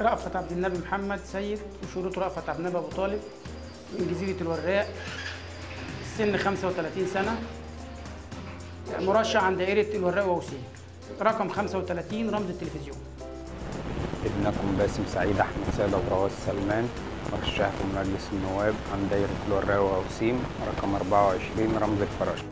رأفت عبد النبي محمد سيد وشروط رأفت عبد النبي أبو طالب من جزيرة الوراق السن 35 سنة مرشح عن دائرة الوراق ووسيم رقم 35 رمز التلفزيون. ابنكم باسم سعيد أحمد سيد ابو رواس سلمان مرشح في مجلس النواب عن دايره الوراق ووسيم رقم 24 رمز الفراشة.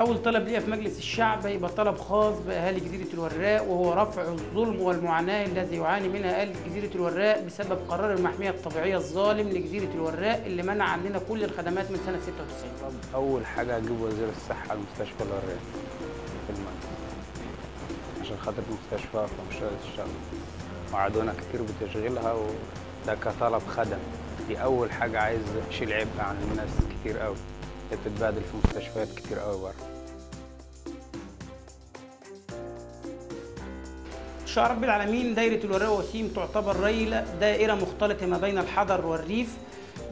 أول طلب ليا في مجلس الشعب يبقى طلب خاص بأهالي جزيرة الوراق وهو رفع الظلم والمعاناة الذي يعاني منها أهالي جزيرة الوراق بسبب قرار المحمية الطبيعية الظالم لجزيرة الوراق اللي منع عننا كل الخدمات من سنة 96 أول حاجة هجيب وزير الصحة على مستشفى الوراق في المجلس عشان خاطر المستشفى مش قادرة تشتغل وعدونا كتير بتشغيلها وده كطلب خدم. دي أول حاجة عايز اشيل عبء عن الناس كتير قوي بتتبهدل في مستشفيات كتير قوي بره شاء رب العالمين دايرة الوراق وسيم تعتبر ريلة دائرة مختلطة ما بين الحضر والريف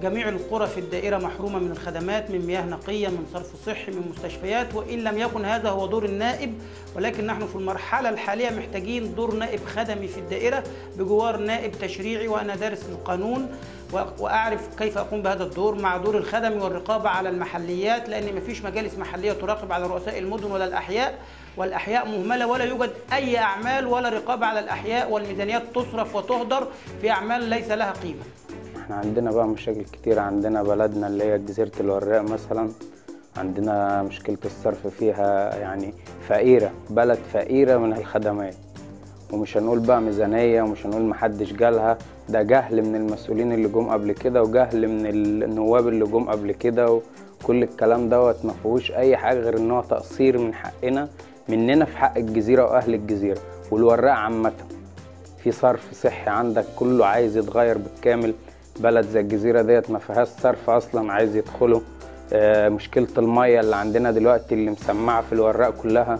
جميع القرى في الدائرة محرومة من الخدمات من مياه نقية من صرف صحي من مستشفيات وإن لم يكن هذا هو دور النائب ولكن نحن في المرحلة الحالية محتاجين دور نائب خدمي في الدائرة بجوار نائب تشريعي وأنا دارس القانون و- وأعرف كيف أقوم بهذا الدور مع دور الخدمي والرقابة على المحليات لأن مفيش مجالس محلية تراقب على رؤساء المدن ولا الأحياء والأحياء مهملة ولا يوجد أي أعمال ولا رقابة على الأحياء والميزانيات تصرف وتهدر في أعمال ليس لها قيمة. إحنا عندنا بقى مشاكل كتير عندنا بلدنا اللي هي جزيرة الوراق مثلا. عندنا مشكلة الصرف فيها يعني فقيرة بلد فقيرة من الخدمات. ومش هنقول بقى ميزانية ومش هنقول محدش جالها. ده جهل من المسؤولين اللي جم قبل كده وجهل من النواب اللي جم قبل كده. وكل الكلام دوت ما فيهوش أي حاجة غير إن هو تقصير من حقنا مننا في حق الجزيرة وأهل الجزيرة. والوراق عامة في صرف صحي عندك كله عايز يتغير بالكامل. بلد زي الجزيرة ديت ما فيهاش صرف أصلا عايز يدخله آه، مشكلة المية اللي عندنا دلوقتي اللي مسمعة في الوراق كلها.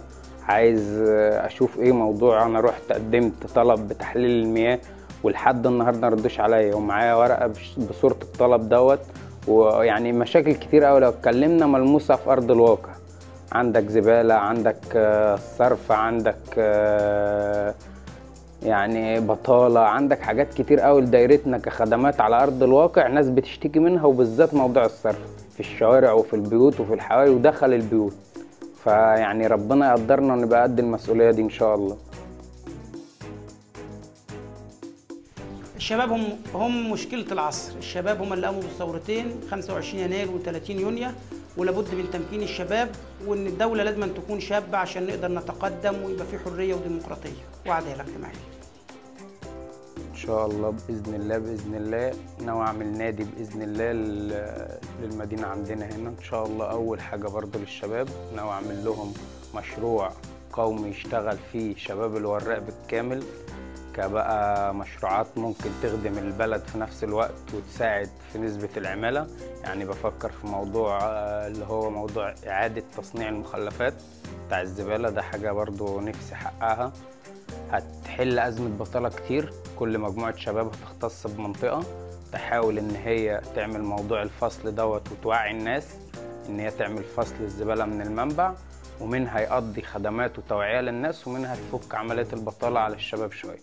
عايز آه، أشوف إيه موضوع. أنا رحت قدمت طلب بتحليل المياه ولحد النهاردة ما ردوش عليا. ومعايا ورقة بش- بصورة الطلب دوت. ويعني مشاكل كتير أوي. لو اتكلمنا ملموسة في أرض الواقع. عندك زبالة عندك آه، صرف عندك يعني بطالة. عندك حاجات كتير قوي لدايرتنا كخدمات على أرض الواقع ناس بتشتكي منها وبالذات موضوع الصرف في الشوارع وفي البيوت وفي الحواري ودخل البيوت. فيعني ربنا يقدرنا نبقى قد المسؤولية دي إن شاء الله. الشباب هم هم مشكلة العصر، الشباب هم اللي قاموا بالثورتين 25 يناير و30 يونيو. ولابد من تمكين الشباب وإن الدولة لازم تكون شابة عشان نقدر نتقدم ويبقى في حرية وديمقراطية. وعدالة اجتماعية. شاء الله بإذن الله بإذن الله. ناوي أعمل نادي بإذن الله لل- للمدينة عندنا هنا. إن شاء الله أول حاجة برضه للشباب ناوي أعمل لهم مشروع قومي يشتغل فيه شباب الوراق بالكامل. كبقى مشروعات ممكن تخدم البلد في نفس الوقت وتساعد في نسبة العمالة. يعني بفكر في موضوع آه، اللي هو موضوع إعادة تصنيع المخلفات بتاع الزبالة. ده حاجة برضو نفسي أحققها. هتحل أزمة بطالة كتير. كل مجموعة شباب هتختص بمنطقة. تحاول إن هي تعمل موضوع الفصل دوت وتوعي الناس إن هي تعمل فصل الزبالة من المنبع ومنها يقضي خدمات وتوعية للناس ومنها تفك عملية البطالة على الشباب شوية.